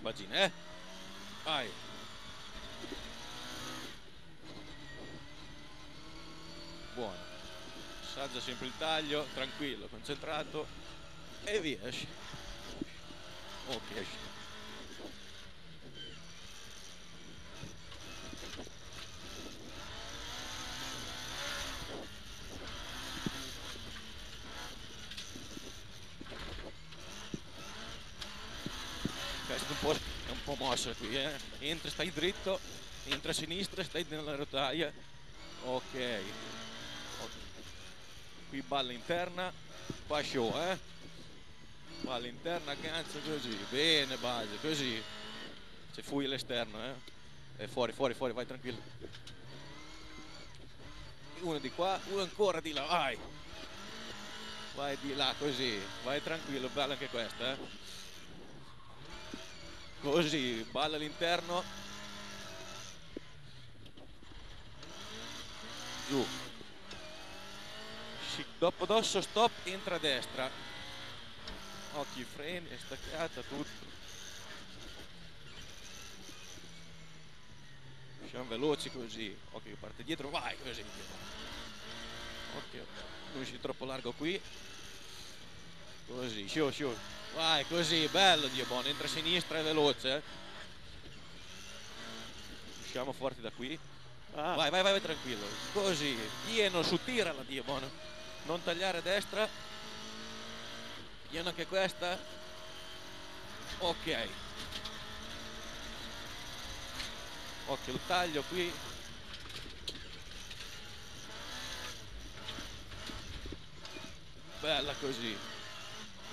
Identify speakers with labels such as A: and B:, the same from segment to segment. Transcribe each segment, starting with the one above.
A: Vai Bagina, eh. Vai. Buono. Assaggia sempre il taglio, tranquillo, concentrato. E via, esci. Ok, esci. Un po', è un po' mosso qui, eh. Entra, stai dritto, entra a sinistra, stai nella rotaia. Ok. Qui balla interna, qua show, eh. Balla interna, ganza così. Bene, base, così. Se fui all'esterno, eh. E fuori, fuori, fuori, vai tranquillo. Uno di qua, uno ancora di là, vai. Vai di là, così. Vai tranquillo, bella anche questa, eh. Così, balla all'interno. Giù. Dopo dosso stop, entra a destra. Occhi, freni, staccata, tutto. Siamo veloci così. Ok, parte dietro, vai così. Ok, non usci troppo largo qui. Così, sciù, sciù. Vai, così, bello Dio buono, entra a sinistra è veloce. eh. Usciamo forti da qui.
B: Ah,
A: Vai, vai, vai, vai, tranquillo. Così, pieno su, tirala Dio buono. Non tagliare a destra. Pieno anche questa. Ok. Occhio il taglio qui. Bella così.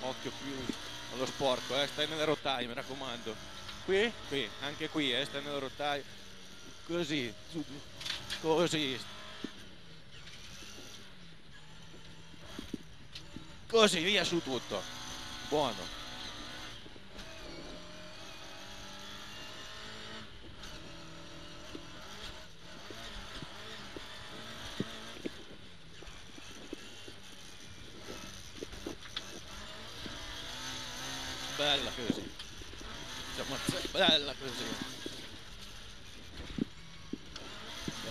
A: Occhio più allo sporco, eh. Stai nelle rotaie, mi raccomando.
B: qui?
A: Qui, anche qui, eh, stai nelle rotaie. Così, così. Così, via su tutto. Buono. Bella così. Ammazza- Bella così.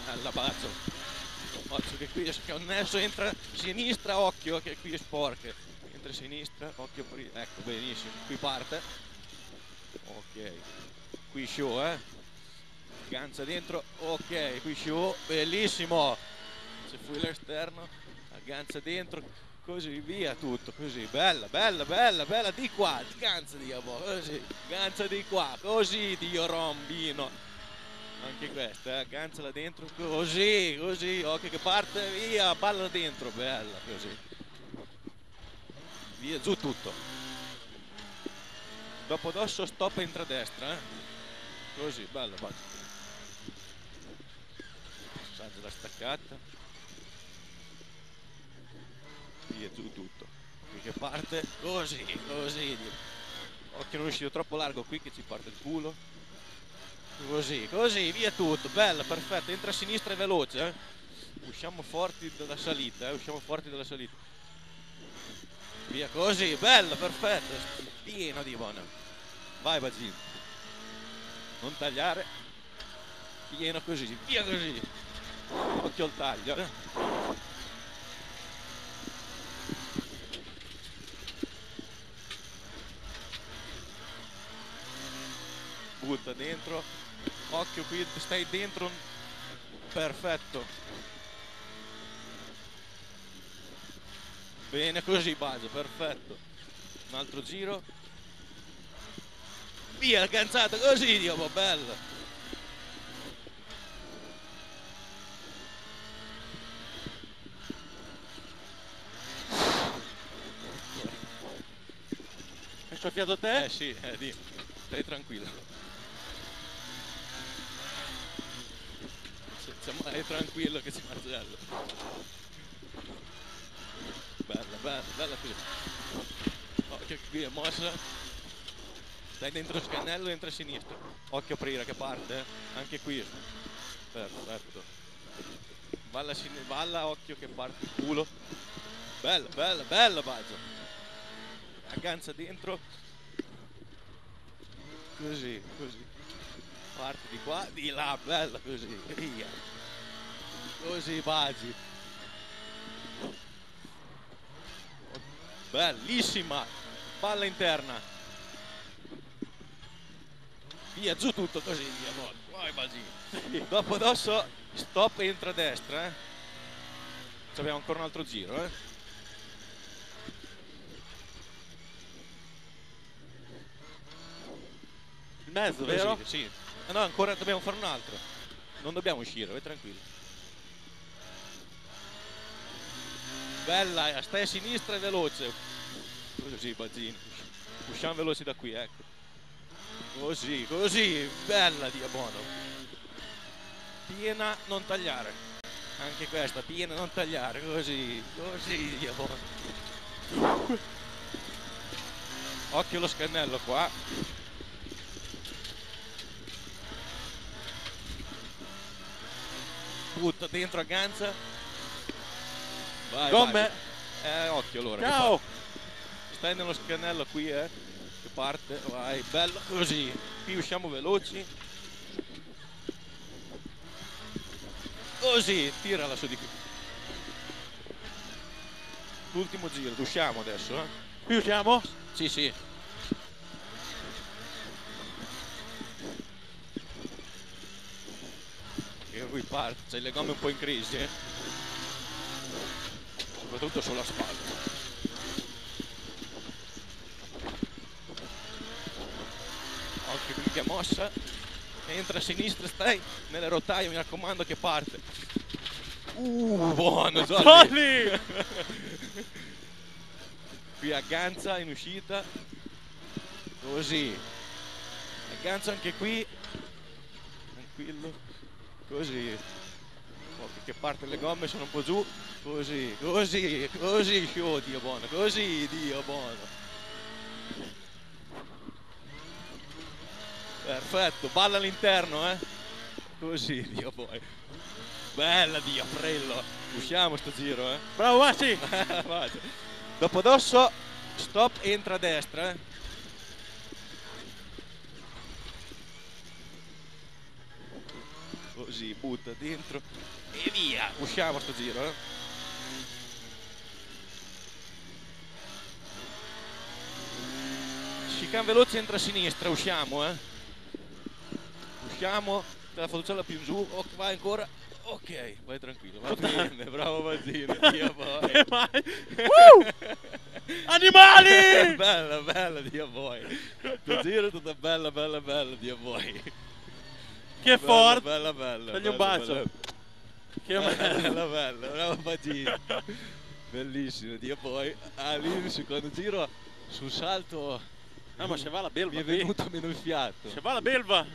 A: Bella bazzo. Occhio che qui è connesso, entra sinistra, occhio che qui è sporca. Entra sinistra, occhio Ecco, benissimo. Qui parte. Ok. Qui show, eh. Ganza dentro. Ok, qui show. Bellissimo. Se fui all'esterno, agganza dentro, così via tutto, così, bella, bella, bella, bella, di qua, ganza di amo, così, ganza di qua, così Dio rombino. Anche questa, eh, ganzala dentro, così, così, occhio che parte, via, balla dentro, bella, così. Via, giù tutto. Dopo dosso stop entra a destra, eh. Così, bella, bella. Passaggio la staccata. Via giù tutto. Qui che parte così, così. Occhio non uscito troppo largo qui che ci parte il culo. Così, così, via tutto. Bella, perfetto. Entra a sinistra e veloce. eh. Usciamo forti dalla salita, eh. usciamo forti dalla salita. Via così, bella, perfetto. Pieno di buona. Vai Bagin. Non tagliare. Pieno così, via così. Occhio al taglio. eh. Butta dentro. Occhio qui stai dentro. Perfetto. Bene così base perfetto. Un altro giro. Via cansata così Dio bella.
B: Hai soffiato te?
A: eh sì eh, di. stai tranquillo Stai tranquillo che c'è Marcello bella bella bella qui. Occhio qui è mossa. Stai dentro scannello entra a sinistra. Occhio aprire che parte eh. anche qui. Perfetto. Balla, balla occhio che parte il culo. Bella bella bella Baggio. Agganza dentro. Così, così. Parti di qua, di là, bella così, via. Così, Baggi. Bellissima, palla interna. Via, giù tutto così, via, no. Vai Baggi. Dopo adesso, stop, entra a destra, eh. Ci abbiamo ancora un altro giro, eh.
B: Il mezzo, vero?
A: Sì. Ah, no, ancora dobbiamo fare un altro. Non dobbiamo uscire, vai tranquillo. Bella, stai a sinistra e veloce. Così, Bazzini. Usciamo veloci da qui, ecco. Così, così, bella Diabono. Piena, non tagliare. Anche questa, piena, non tagliare. Così, così, Diabono. Occhio allo scannello qua. butta dentro a Ganza. Vai,
B: Gomme.
A: vai. Eh, occhio allora.
B: Ciao!
A: Stai nello scannello qui, eh. Che parte, vai, bello così. Qui usciamo veloci. Così, tirala su di qui. L'ultimo giro, usciamo adesso, eh.
B: Qui usciamo?
A: Sì, sì. E qui parte, c'è le gomme un po' in crisi, eh. Soprattutto sull'asfalto. Occhio qui che mossa. Entra a sinistra, stai nelle rotaie, mi raccomando che parte. Uh, buono, Jolly. Qui agganza in uscita così agganza anche qui tranquillo così che parte le gomme sono un po' giù così così così oh dio buono così dio buono perfetto balla all'interno eh così dio buono bella dio frello usciamo sto giro eh
B: Bravo!
A: Vado. Dopo dosso, stop, entra a destra. eh. Così, butta dentro e via. Usciamo sto giro, eh. Chicane veloce, entra a sinistra, usciamo, eh. Usciamo, te la faccio più in giù, ok, vai ancora. Ok, vai tranquillo, va bene, bravo Mazzino, Dio poi.
B: Che mai? Woo! Animali!
A: bella, bella, Dio voi. Sto giro è tutta bella, bella, bella, Dio voi.
B: Che forte!
A: Bella, bella.
B: Dagli un
A: bella,
B: bacio.
A: Bella,
B: Che bello!
A: bella, bravo Pagino. Bellissimo, Dio poi. Ah, lì il secondo giro sul salto
B: Ah, ma se va la belva
A: mi è venuto meno il fiato.
B: Se va la belva!